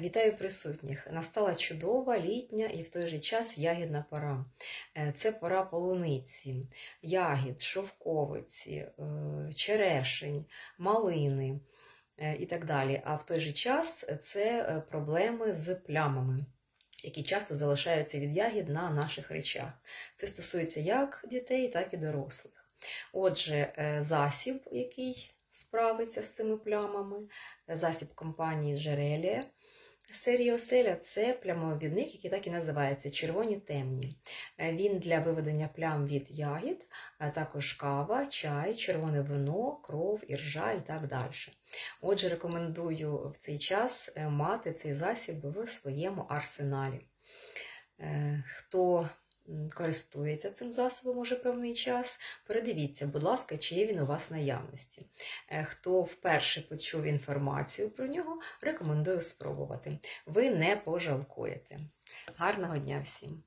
Вітаю присутніх! Настала чудова літня і в той же час ягідна пора. Е, Це пора полуниці, ягід, шовковиці, е, черешень, малини е, і так далі. А в той же час це проблеми з плямами. Які часто залишаються від ягід на наших речах. Це стосується як дітей, так і дорослих. Отже, засіб, який справиться з цими плямами, засіб компанії Джерелія. Серії оселя це плямовідник, який так і називається червоні темні. Е, Він для виведення плям від ягід, а також кава, чай, червоне вино, кров, іржа і так далі. Отже, рекомендую в цей час е, мати цей засіб в своєму арсеналі. Е, Хто користується цим засобом уже певний час, передивіться, будь ласка, чи є він у вас наявності. Е, Хто вперше почув інформацію про нього, рекомендую спробувати. Ви не пожалкуєте. Гарного дня всім!